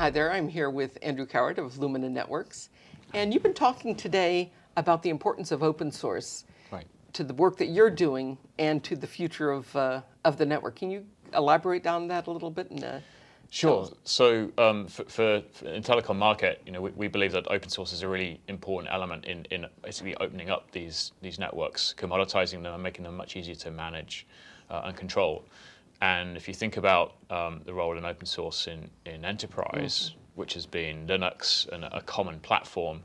Hi there, I'm here with Andrew Coward of Lumina Networks. And you've been talking today about the importance of open source Right. to the work that you're doing and to the future of, uh, of the network. Can you elaborate on that a little bit? And, uh, Sure. So um, for, for, in telecom market, you know, we, we believe that open source is a really important element in, in basically opening up these these networks, commoditizing them, and making them much easier to manage uh, and control. And if you think about um, the role in open source in in enterprise, which has been Linux and a common platform,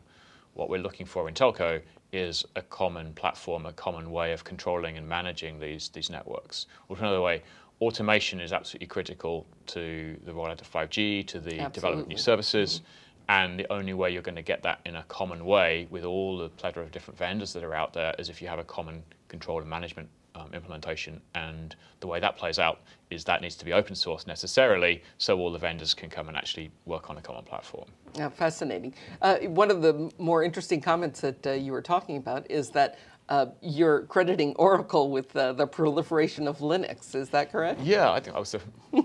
what we're looking for in telco is a common platform, a common way of controlling and managing these these networks. Or another way, automation is absolutely critical to the rollout of 5G, to the development of new Absolutely. services. And the only way you're going to get that in a common way with all the plethora of different vendors that are out there is if you have a common control and management um, implementation. And the way that plays out is that needs to be open source necessarily, so all the vendors can come and actually work on a common platform. Yeah, fascinating. Uh, one of the more interesting comments that uh, you were talking about is that uh, you're crediting Oracle with uh, the proliferation of Linux. Is that correct? Yeah, I think that was a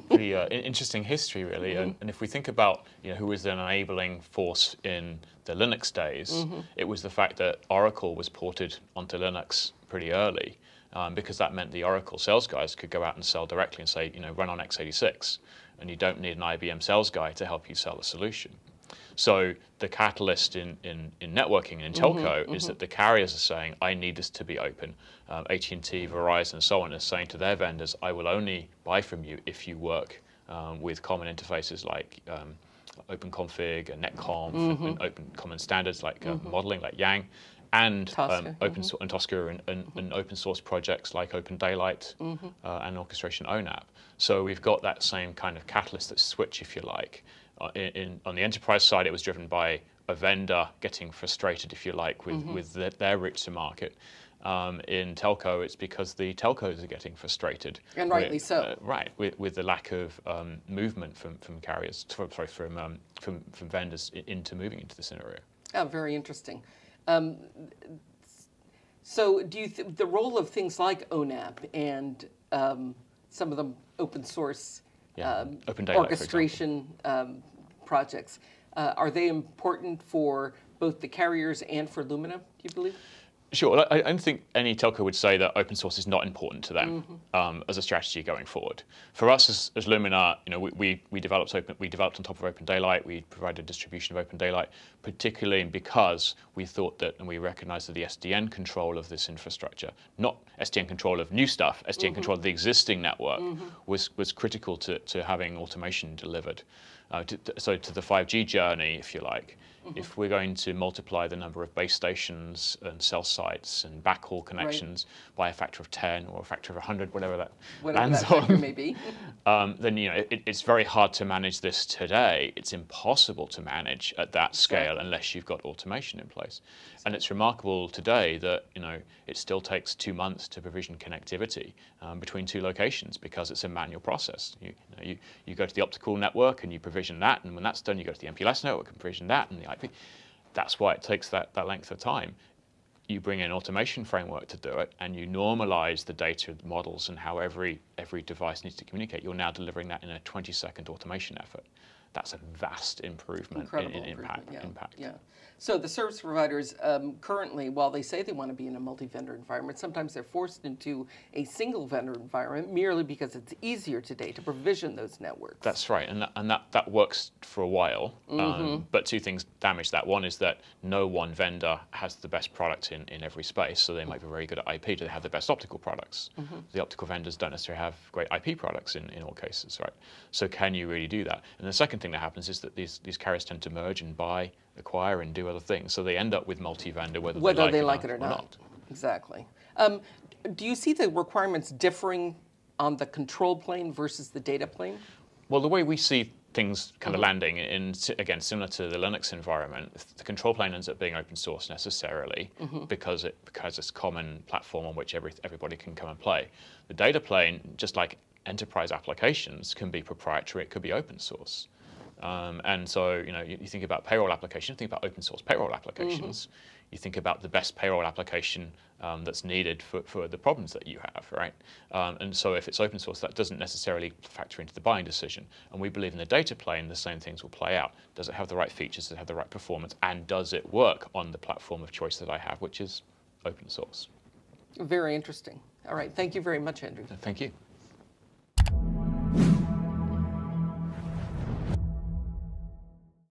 pretty uh, interesting history, really. And, and if we think about you know, who was an enabling force in the Linux days, it was the fact that Oracle was ported onto Linux pretty early. Um, because that meant the Oracle sales guys could go out and sell directly and say, you know, run on x86, and you don't need an IBM sales guy to help you sell the solution. So the catalyst in, in, in networking and in telco is that the carriers are saying, I need this to be open. Um, AT&T, Verizon, and so on are saying to their vendors, I will only buy from you if you work um, with common interfaces like um, OpenConfig and NetConf and, and open common standards like uh, modeling, like Yang, and Tosca, um, open so- and Tosca and, and, and open source projects like Open Daylight uh, and Orchestration ONAP. So we've got that same kind of catalyst, that switch, if you like. Uh, in, in, on the enterprise side, it was driven by a vendor getting frustrated, if you like, with, with the, their route to market. Um, in telco, it's because the telcos are getting frustrated. And rightly with- so. uh, right, with, with the lack of um, movement from, from carriers, sorry, from, um, from, from vendors into moving into this area. Oh, very interesting. Um, so, do you th- the role of things like ONAP and um, some of the open source Yeah, um, Open Daylight, orchestration um, projects uh, are they important for both the carriers and for Lumina? Do you believe? Sure. I, I don't think any telco would say that open source is not important to them mm-hmm. um, as a strategy going forward. For us as, as Lumina, you know, we, we, we developed open, we developed on top of Open Daylight. We provided distribution of Open Daylight, particularly because we thought that, and we recognized that the SDN control of this infrastructure, not SDN control of new stuff, SDN mm-hmm. control of the existing network, mm-hmm. was was critical to, to having automation delivered. Uh, to, so to the 5G journey, if you like, if we're going to multiply the number of base stations and cell sites and backhaul connections by a factor of 10 or a factor of 100, whatever that Whatever lands that on, may be. um, then you know it, it's very hard to manage this today. It's impossible to manage at that scale unless you've got automation in place. And it's remarkable today that you know it still takes two months to provision connectivity um, between two locations because it's a manual process. You, know, you, you go to the optical network and you provision that, and when that's done, you go to the MPLS network and provision that and the IP. That's why it takes that, that length of time. You bring in automation framework to do it and you normalize the data models and how every every device needs to communicate. You're now delivering that in a 20 second automation effort that's a vast improvement in, Incredible in improvement, impact yeah, impact Yeah. So the service providers um, currently, while they say they want to be in a multi-vendor environment, sometimes they're forced into a single vendor environment merely because it's easier today to provision those networks. That's right, and that, and that, that works for a while. Mm-hmm. Um, but two things damage that. One is that no one vendor has the best product in, in every space, so they might be very good at IP. Do they have the best optical products? Mm-hmm. The optical vendors don't necessarily have great IP products in, in all cases, right? So can you really do that? And the second thing that happens is that these, these carriers tend to merge and buy, acquire, and do other things. So they end up with multi-vendor whether, whether they like, it, or not. Exactly. Um, do you see the requirements differing on the control plane versus the data plane? Well, the way we see things kind Mm-hmm. of landing in, again, similar to the Linux environment, the control plane ends up being open source necessarily Mm-hmm. because it because it's a common platform on which every, everybody can come and play. The data plane, just like enterprise applications, can be proprietary. It could be open source. Um, and so, you know, you, you think about payroll applications, think about open source payroll applications. you think about the best payroll application um, that's needed for, for the problems that you have, right? Um, and so if it's open source, that doesn't necessarily factor into the buying decision. And we believe in the data plane, the same things will play out. Does it have the right features? Does it have the right performance? And does it work on the platform of choice that I have, which is open source? Very interesting. All right. Thank you very much, Andrew. Thank you.